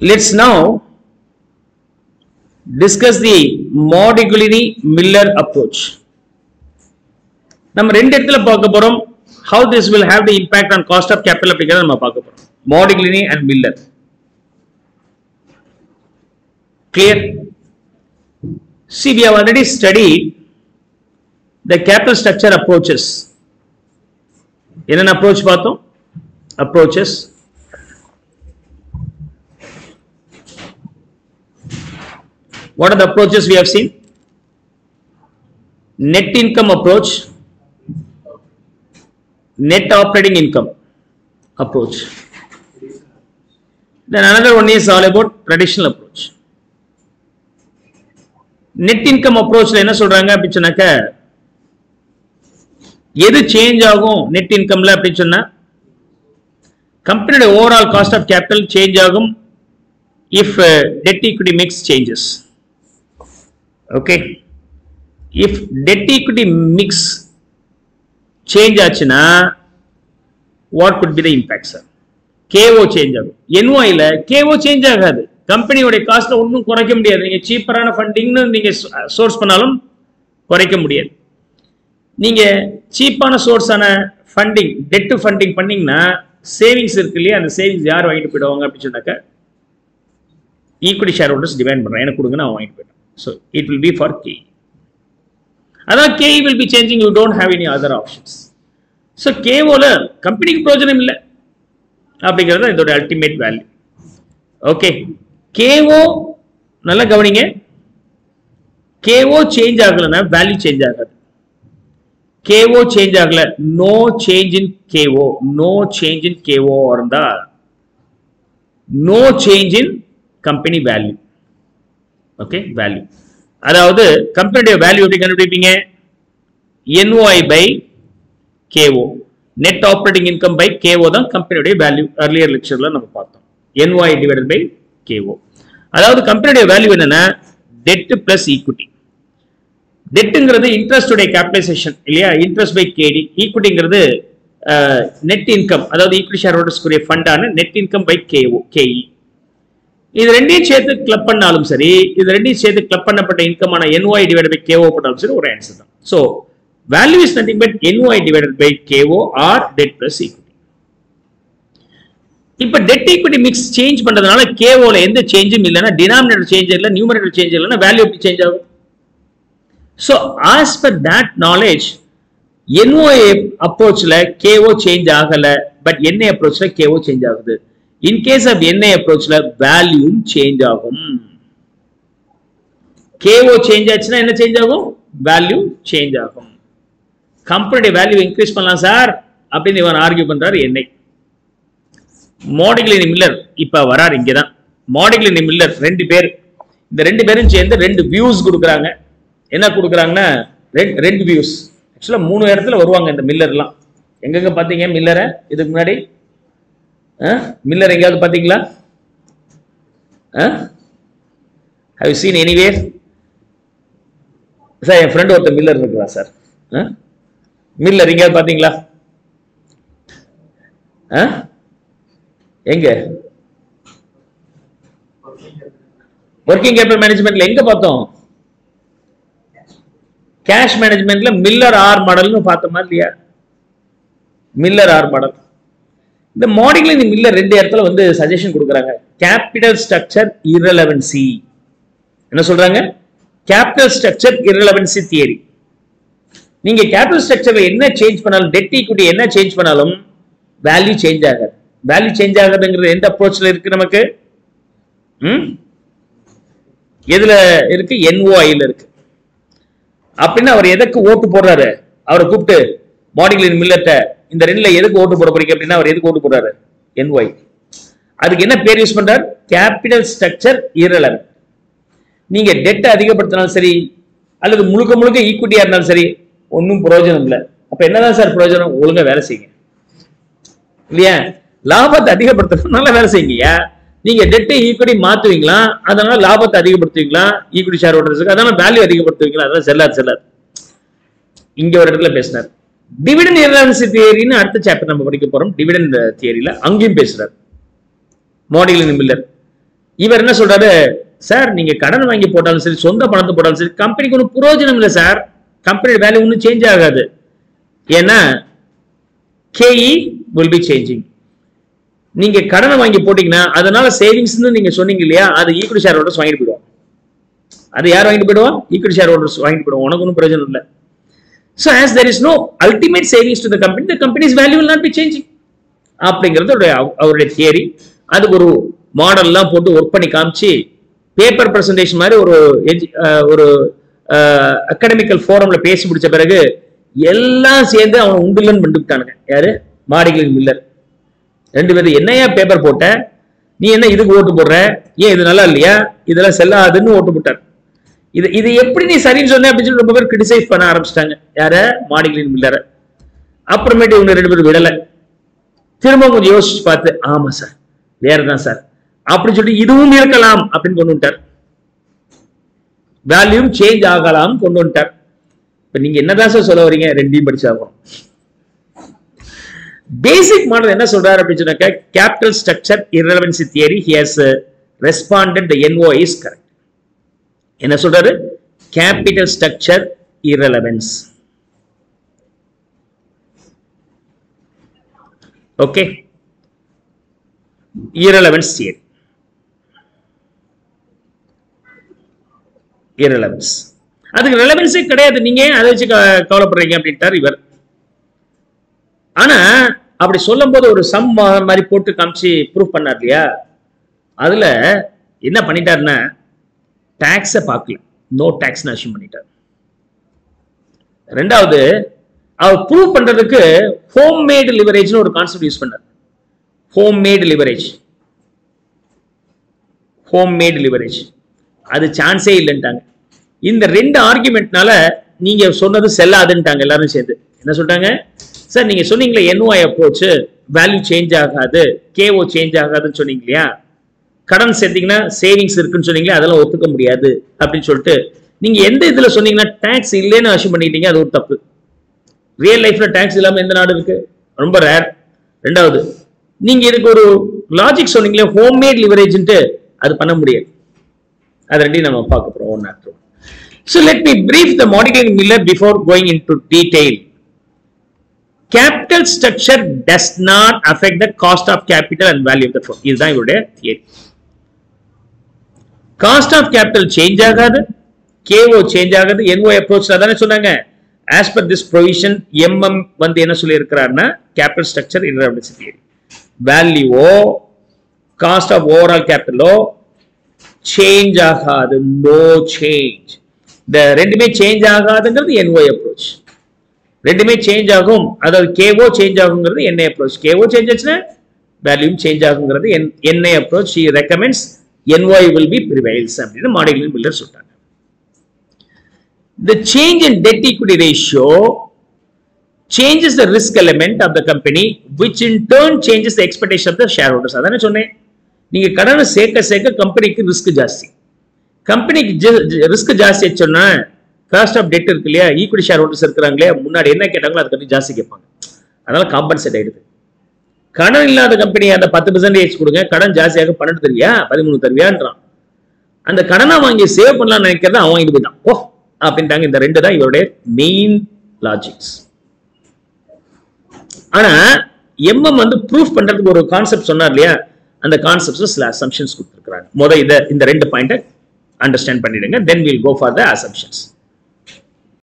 let's now discuss the Modigliani Miller approach. நம்ம ரெண்டு இடத்துல பார்க்க போறோம் how this will have the impact on cost of capital அப்படிங்கறத நம்ம பார்க்க போறோம் Modigliani and Miller. Clear? See, we have already studied the capital structure approaches. என்னென்ன அப்ரோச் பார்த்தோம் approaches What are the approaches we have seen? Net income approach, net operating income approach. Then another one is all about traditional approach. Net income அப்ரோச்ல என்ன சொல்றாங்க அப்படின்னு சொன்னாக்க எது change ஆகும் net இன்கம்ல அப்படின்னு சொன்னா கம்பெனியோட overall cost of capital change ஆகும் if debt equity mix changes okay if debt equity mix change ஆச்சுன்னா what could be the impact sir K O change ஆகும். என்ஒயில கேஓ சேஞ்ச் ஆகாது. கம்பெனியோடைய காஸ்ட்ல ஒன்றும் குறைக்க முடியாது. நீங்க சீப்பரான ஃபண்டிங்னு நீங்க சோர்ஸ் பண்ணாலும் குறைக்க முடியாது. நீங்க சீப்பான சோர்ஸான ஃபண்டிங் டெட்டு ஃபண்டிங் பண்ணீங்கன்னா சேவிங்ஸ் இருக்கு இல்லையா? அந்த சேவிங்ஸ் யார் வாங்கிட்டு போயிடுவாங்க அப்படின்னு சொன்னாக்க ஈக்குவிட்டி ஷேர் ஹோல்டர்ஸ் டிமாண்ட் பண்ணுறேன் எனக்கு கொடுங்க நான் வாங்கிட்டு போயிட்டேன் So it will be for K அதான் K will be changing you don't have any other options so கேவோல கம்பெனிக்கு பிரயோஜனம் இல்லை. அப்படிங்கிறது இதோட அல்டிமேட் வேல்யூ ஓகே கேஓ நல்லா கவனிங்க. கேஓ சேஞ்ச் ஆகலைன்னா வேல்யூ சேஞ்ச் ஆகாது. கேஓ சேஞ்ச் ஆகல no change in K O no change in K O இருந்தா no change in company value okay value அதாவது கம்பெனியுடைய வேல்யூ எப்படி கண்டுபிடிப்பீங்க? NOI by K O net operating income by K O தான் கம்பெனியுடைய value earlier லெக்சர்ல நம்ம பார்த்தோம். என்ஒஐ divided by KO அதாவது கம்பெனியுடைய வேல்யூ என்னன்னா டெட் பிளஸ் ஈக்விட்டி டெட்டுங்கிறது இன்ட்ரெஸ்டுடைய கேபிட்டலைசேஷன் இல்லையா? இன்ட்ரெஸ்ட் பை கேடி ஈக்விட்டிங்கிறது நெட் இன்கம் அதாவது ஈக்விட்டி ஷேர் ஹோல்டர்ஸ்க்குரிய ஃபண்டான net income by K O K E இது ரெண்டையும் சேர்த்து கிளப் பண்ணாலும் சரி இது ரெண்டையும் சேர்த்து கிளப் பண்ணப்பட்ட இன்கமான N Y divide by K O போட்டாலும் சரி ஒரு ஆன்சர் தான். So value is nothing but N Y divide by K O or debt plus equity இப்போ டெட் ஈக்விட்டி மிக்ஸ் சேஞ்ச் பண்றதுனால கேஓல எந்த சேஞ்சும் இல்லைன்னா டினாமினேட்டர் சேஞ்ச் இல்லை நியூமரேட்டர் சேஞ்ச் இல்லைன்னா வேல்யூ எப்படி சேஞ்ச் ஆகும்? So as per that knowledge N O A அப்ரோச்சில் K O change ஆகலை பட் என்ஏ அப்ரோச்சில் கேஓ சேஞ்ச் ஆகுது. In case of N I அப்ரோச்ல வேல்யூம் சேஞ்ச் ஆகும். கேஓ சேஞ்ச் ஆச்சுன்னா என்ன சேஞ்ச் ஆகும்? வேல்யூ சேஞ்ச் ஆகும். கம்பெனியோட வேல்யூ இன்க்ரீஸ் பண்ணலாம் சார் அப்படின்னு இவர் ஆர்கியூ பண்றாரு என்னை மாடிகிலினி மில்லர் இப்ப வராரு இங்கதான். மாடிகிலினி மில்லர் ரெண்டு பேர். இந்த ரெண்டு பேரும் சேர்ந்து ரெண்டு வியூஸ் கொடுக்குறாங்க. என்ன கொடுக்குறாங்கன்னா ரெண்டு ரெண்டு வியூஸ் ஆக்சுவலாக மூணு இடத்துல வருவாங்க இந்த மில்லர்லாம் எங்கெங்க பாத்தீங்க மில்லரை இதுக்கு முன்னாடி மில்லர் எங்கேயாவது பார்த்தீங்களா? ஹவ் சீன் எனிவேர் சார் என் ஃப்ரெண்ட் ஒருத்தர் மில்லர் இருக்கிறா சார் மில்லர் எங்கேயாவது பார்த்தீங்களா? எங்க? ஒர்க்கிங் கேபிட்டல் மேனேஜ்மெண்ட்ல எங்க பார்த்தோம்? கேஷ் மேனேஜ்மெண்ட்ல மில்லர் ஆர் மாடல்னு பார்த்தோமா இல்லையா? மில்லர் ஆர் மாடல் இந்த மார்னிங்ல இந்த மில்லர் ரெண்டு இடத்துல வந்து சஜஷன் கொடுக்குறாங்க. கேபிட்டல் ஸ்ட்ரக்சர் இரலவன்சி என்ன சொல்றாங்க? கேபிட்டல் ஸ்ட்ரக்சர் இரலவன்சி தியரி நீங்க கேபிட்டல் ஸ்ட்ரக்சரை என்ன சேஞ்ச் பண்ணாலும் டெட் ஈக்விட்டி என்ன சேஞ்ச் பண்ணாலும் வேல்யூ சேஞ்ச் ஆகாது. வேல்யூ சேஞ்ச் ஆகுதுங்கிறது எந்த அப்ரோச்ல இருக்கு நமக்கு? ம்? எதுல இருக்கு? என்ஓஐல இருக்கு. அப்படின்னா அவர் எதற்கு ஓட்டு போடுறாரு? அவரை கூப்பிட்டு மார்னிங் மில்லத்தை இந்த ரெண்டுல எதுக்கு ஓட்டு போட போறீங்க அப்படின்னா அவர் எதுக்கு ஓட்டு போடுறாரு? என்ஒய் அதுக்கு என்ன பேர் யூஸ் பண்றார்? கேபிட்டல் ஸ்ட்ரக்சர் இரலன் நீங்க டெட்டை அதிகப்படுத்தினாலும் சரி அல்லது முழுக்க முழுக்க ஈக்விட்டியா இருந்தாலும் சரி ஒன்றும் பிரயோஜனம் இல்லை. அப்ப என்னதான் சார் பிரயோஜனம்? ஒழுங்கா வேலை செய்யுங்க. இல்லையா? லாபத்தை அதிகப்படுத்தணும்னால வேலை செய்யுங்கய்யா நீங்க டெட்டை ஈக்விட்டி மாத்துவீங்களா? அதனால லாபத்தை அதிகப்படுத்துவீங்களா? ஈக்குவிட்டி ஷேர் ஹோல்டர்ஸுக்கு அதனால வேல்யூ அதிகப்படுத்துவீங்களா? அதெல்லாம் செல்லாது செல்லாது. இங்க ஒரு இடத்துல பேசினார். டிவிடன் இரலவன்சி தியரின்னு அடுத்த சாப்டர் நம்ம படிக்க போறோம். டிவிடன் தியரியில அங்கேயும் பேசுறாரு. Modigliani Miller. இவர் என்ன சொல்றாரு? சார் நீங்க கடன் வாங்கி போட்டாலும் சரி சொந்த பணத்தை போட்டாலும் சரி கம்பெனிக்கு ஒன்றும் பிரயோஜனம் இல்லை சார் கம்பெனியோட வேல்யூ ஒன்றும் சேஞ்ச் ஆகாது. ஏன்னா கேஇ வில் பி சேஞ்சிங் நீங்க கடனை வாங்கி போட்டீங்கன்னா அதனால சேவிங்ஸ்னு நீங்க சொன்னீங்க இல்லையா அது ஈக்குடி ஷேர் ஹோல்டர்ஸ் வாங்கிட்டு போயிடுவோம் அது யார் வாங்கிட்டு போயிடுவோம் ஈக்குடி ஷேர் ஹோல்டர்ஸ் வாங்கிட்டு போயிடுவோம் உனக்கு ஒன்றும் பிரயோஜனம் இல்லை. So as there is no ultimate savings to the company the company's value will not be changing அப்படிங்கிறது அவருடைய அவருடைய தியரி அதுக்கு ஒரு மாடல்லாம் போட்டு ஒர்க் பண்ணி காமிச்சு பேப்பர் ப்ரெசன்டேஷன் மாதிரி ஒரு ஒரு அகாடமிக்கல் ஃபோரம்ல பேசி முடிச்ச பிறகு எல்லாம் சேர்ந்து அவன் உண்டுலன்னு பண்ணிவிட்டானுங்க யாரு? மாடிகளின் மில்லர் ரெண்டு பேரும் என்னையா பேப்பர் போட்ட? நீ என்ன இதுக்கு ஓட்டு போடுற? ஏன் இது நல்லா இல்லையா? இதெல்லாம் செல்லாதுன்னு ஓட்டு போட்டார். இது இது எப்படி நீ சரின்னு சொன்ன அப்படின்னு சொல்லி ரொம்ப பேர் கிரிட்டிசைஸ் பண்ண ஆரம்பிச்சிட்டாங்க. யார? மாடிகளின் மில்லரை அப்புறமேட்டு இவங்க ரெண்டு பேரும் விடலை. திரும்ப கொஞ்சம் யோசிச்சு பார்த்து ஆமா சார் வேறதான் சார். அப்படின்னு சொல்லி இதுவும் இருக்கலாம் அப்படின்னு கொண்டு வந்துட்டார். வேல்யூம் சேஞ்ச் ஆகலாம் கொண்டு வந்துட்டார். இப்ப நீங்க என்னதான் சார் சொல்ல வரீங்க? ரெண்டையும் படிச்சாகும் பேசிக் மாடல் என்ன சொல்றாரு அப்படின்னு சொன்னாக்க capital structure irrelevancy theory he has responded responded the NO correct என்ன சொல்றாரு? Capital structure irrelevance okay irrelevance theory irrelevance அதுக்கு ரெலவென்ஸே கிடையாது. நீங்க அதை வச்சு க- கவலைப்படுறீங்க அப்படின்ட்டார் இவர். ஆனா அப்படி சொல்லும் போது ஒரு சம் மாதிரி போட்டு காமிச்சு ப்ரூவ் பண்ணார் இல்லையா? அதுல என்ன பண்ணிட்டாருன்னா டேக்ஸை பார்க்கல. நோ டேக்ஸ்னு அஷ்யூம் பண்ணிட்டார். ரெண்டாவது அவர் ப்ரூவ் பண்றதுக்கு ஹோம் மேடு லிவரேஜ்னு ஒரு கான்செப்ட் யூஸ் பண்ணார். Home made leverage home made leverage அது சான்ஸே இல்லைன்ட்டாங்க. இந்த ரெண்டு ஆர்குமெண்ட்னால நீங்க சொன்னது செல்லாதுன்ட்டாங்க எல்லாரும் சேர்ந்து. என்ன சொல்றாங்க சார் நீங்க சொன்னீங்களே என்ஓஐ போச்சு வேல்யூ சேஞ்ச் ஆகாது கேஓ சேஞ்ச் ஆகாதுன்னு சொன்னீங்க இல்லையா? கடன் சேர்த்தீங்கன்னா சேவிங்ஸ் இருக்குன்னு சொன்னீங்களே அதெல்லாம் ஒத்துக்க முடியாது அப்படின்னு சொல்லிட்டு நீங்க எந்த இதுல சொன்னீங்கன்னா டேக்ஸ் இல்லைன்னு அஷ்யூம் பண்ணிட்டீங்க அது ஒரு தப்பு. ரியல் லைஃப்ல டேக்ஸ் இல்லாம எந்த நாடு இருக்கு? ரொம்ப ரேர் ரெண்டாவது நீங்க இதுக்கு ஒரு லாஜிக் சொன்னீங்களே ஹோம்மேட் லிவரேஜ்ன்ட்டு அது பண்ண முடியாது. அது ரெண்டையும் நம்ம பார்க்க போறோம் one after so let me brief the modifying Miller before going in to detail capital structure does not affect the cost of capital and value of the இதுதான் இவருடைய theory cost of capital change ஆகாது. KO change ஆகாது. NO approach தானே சொன்னாங்க. As per this provision MM வந்து என்ன சொல்லியிருக்கிறாருன்னா capital structure irrelevancy theory வேல்யூவோ காஸ்ட் ஆஃப் ஓவரால் கேபிட்டலோ சேஞ்ச் ஆகாது. நோ சேஞ்ச் இந்த ரெண்டுமே சேஞ்ச் ஆகாதுங்கிறது என்ஓ அப்ரோச் ரெண்டுமே சேஞ்ச் ஆகும். அதாவது கேஓ சேஞ்ச் ஆகுங்கிறது என்ஐ அப்ரோச் கேஓ சேஞ்ச் ஆச்சுன்னா வேல்யூம் change ஆகுங்கிறது N NI approach recommends NY will be prevails அப்படின்னு மாடலிங் பில்லர் சொல்றாங்க. The change in debt equity ratio changes the risk element of the company, which in turn changes the expectation of the shareholders. அதானே சொன்னேன். நீங்க கடனை சேர்க்க சேர்க்க கம்பெனிக்கு risk ஜாஸ்தி. கம்பெனிக்கு ரிஸ்க் ஜாஸ்தி சொன்னா காஸ்ட் ஆஃப் டெட் இருக்கு இல்லையா? ஈக்விட்டி ஷேர் ஹோல்டர்ஸ் இருக்கிறாங்களே முன்னாடி என்ன கேட்டாங்களோ அதுக்கு ஜாஸ்தி கேட்பாங்க. அதனால காம்பன்சேட் ஆயிடுது. கடன் இல்லாத கம்பெனி அந்த பத்து பர்சன்டேஜ் கொடுங்க. கடன் ஜாஸ்தியாக பன்னெண்டு தருவியா? பதிமூணு தருவியான்றான். அந்த கடனை வாங்கி சேவ் பண்ணலாம்னு நினைக்கிறத அவன் இது போயிட்டான் ஓ அப்படின்ட்டாங்க. இந்த ரெண்டு தான் இவருடைய மெயின் லாஜிக்ஸ் ஆனா எம்எம் வந்து ப்ரூஃப் பண்றதுக்கு ஒரு கான்செப்ட் சொன்னார் இல்லையா? அந்த கான்செப்ட்ஸ் சில அசம்ஷன்ஸ் கொடுத்துருக்காங்க முத இதை இந்த ரெண்டு பாயிண்ட்டை அண்டர்ஸ்டாண்ட் பண்ணிடுங்க. Then will go for the assumptions